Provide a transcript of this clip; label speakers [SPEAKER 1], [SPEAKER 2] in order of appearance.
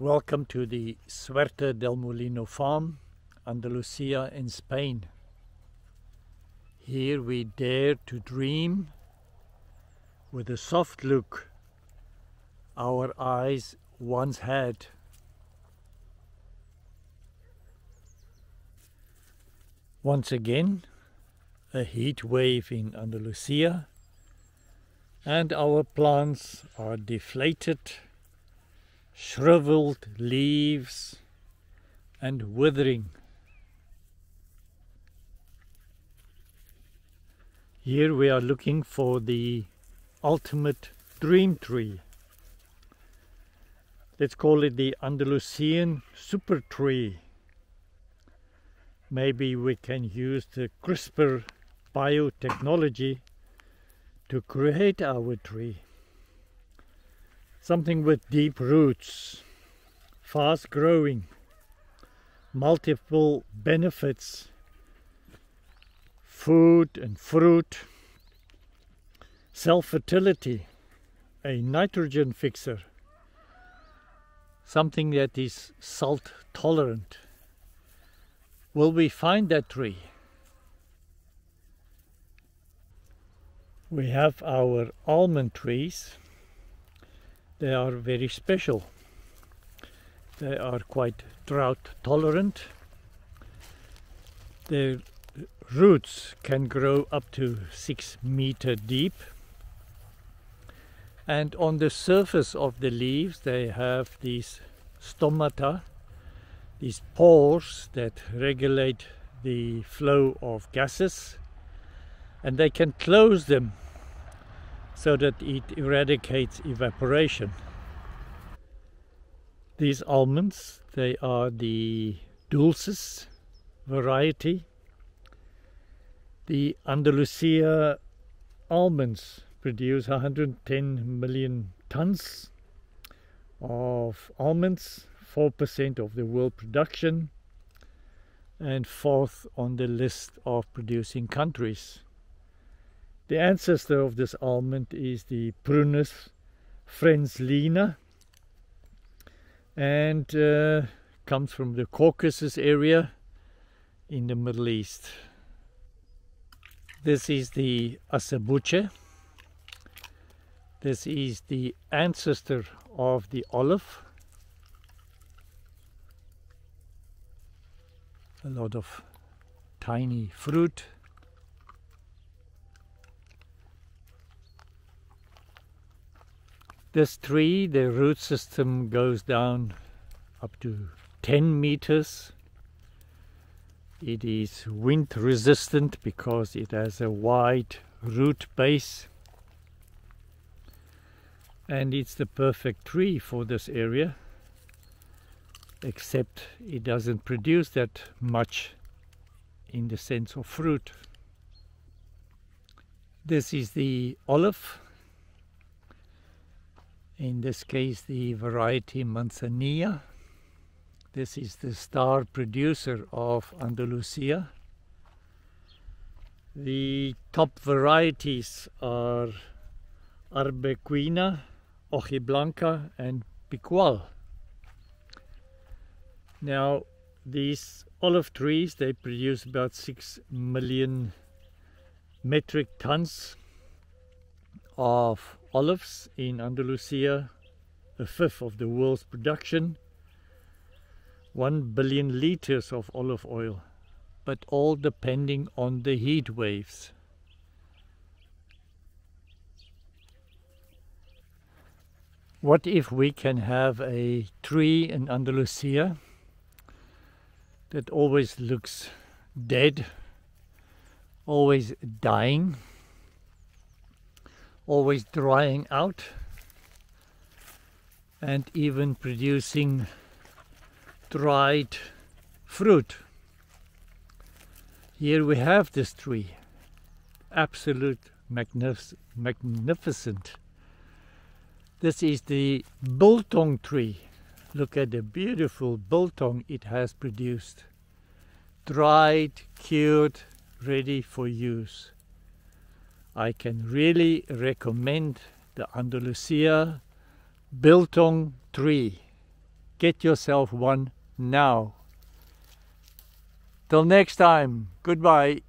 [SPEAKER 1] Welcome to the Suerte del Molino farm, Andalusia in Spain. Here we dare to dream with a soft look our eyes once had. Once again, a heat wave in Andalusia, and our plants are deflated shriveled leaves and withering. Here we are looking for the ultimate dream tree. Let's call it the Andalusian super tree. Maybe we can use the CRISPR biotechnology to create our tree something with deep roots, fast growing, multiple benefits, food and fruit, self-fertility, a nitrogen fixer, something that is salt tolerant. Will we find that tree? We have our almond trees they are very special. They are quite drought tolerant. Their roots can grow up to six meter deep. And on the surface of the leaves they have these stomata, these pores that regulate the flow of gases and they can close them so that it eradicates evaporation. These almonds, they are the Dulcis variety. The Andalusia almonds produce 110 million tons of almonds, 4% of the world production, and fourth on the list of producing countries. The ancestor of this almond is the Prunus fenzliana and uh, comes from the Caucasus area in the Middle East. This is the acebuche. This is the ancestor of the olive. A lot of tiny fruit This tree, the root system goes down up to 10 meters. It is wind resistant because it has a wide root base and it's the perfect tree for this area except it doesn't produce that much in the sense of fruit. This is the olive in this case the variety Manzanilla. This is the star producer of Andalusia. The top varieties are Arbequina, Hojiblanca and Picual. Now these olive trees they produce about 6 million metric tons of olives in Andalusia, a fifth of the world's production, 1 billion liters of olive oil, but all depending on the heat waves. What if we can have a tree in Andalusia that always looks dead, always dying? Always drying out and even producing dried fruit. Here we have this tree, absolute magnific magnificent. This is the biltong tree. Look at the beautiful biltong it has produced. Dried, cured, ready for use. I can really recommend the Andalusia biltong tree. get yourself one now. Till next time, goodbye.